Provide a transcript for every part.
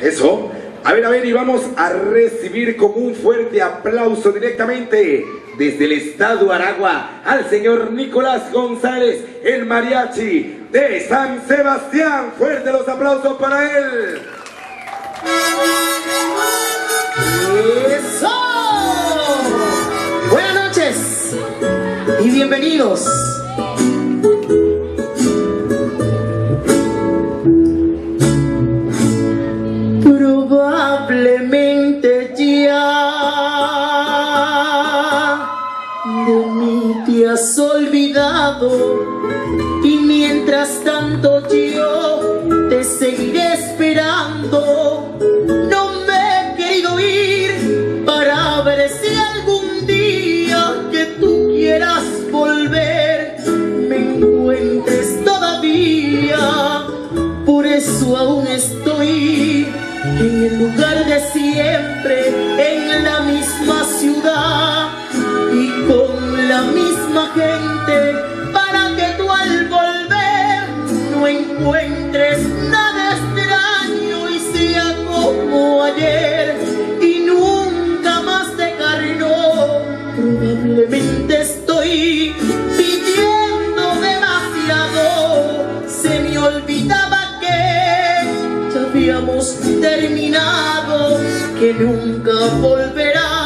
Eso. A ver, a ver, y vamos a recibir con un fuerte aplauso directamente desde el estado Aragua al señor Nicolás González, el mariachi de San Sebastián. Fuerte los aplausos para él. ¡Eso! Buenas noches y bienvenidos. De mí te has olvidado y mientras tanto yo te seguiré esperando. No me he querido ir para ver si algún día que tú quieras volver me encuentres todavía. Por eso aún estoy en el lugar de siempre, en la misma ciudad misma gente para que tú al volver no encuentres nada extraño y sea como ayer y nunca más te carnó. Probablemente estoy pidiendo demasiado, se me olvidaba que ya habíamos terminado, que nunca volverás,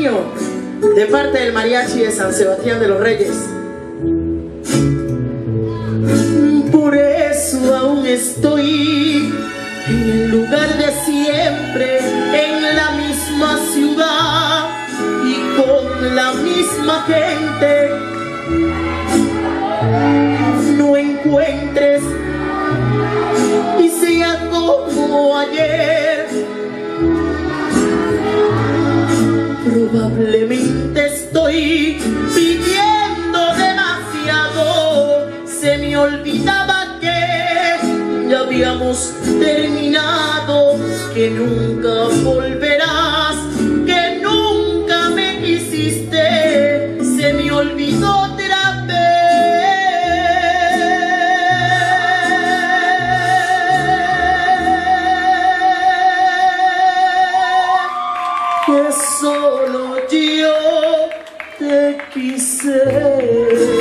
de parte del mariachi de San Sebastián de los Reyes. Por eso aún estoy en el lugar de siempre, en la misma ciudad y con la misma gente. No encuentres y sea como ayer. Probablemente estoy pidiendo demasiado. Se me olvidaba que ya habíamos terminado, que nunca volverás, solo yo te quise.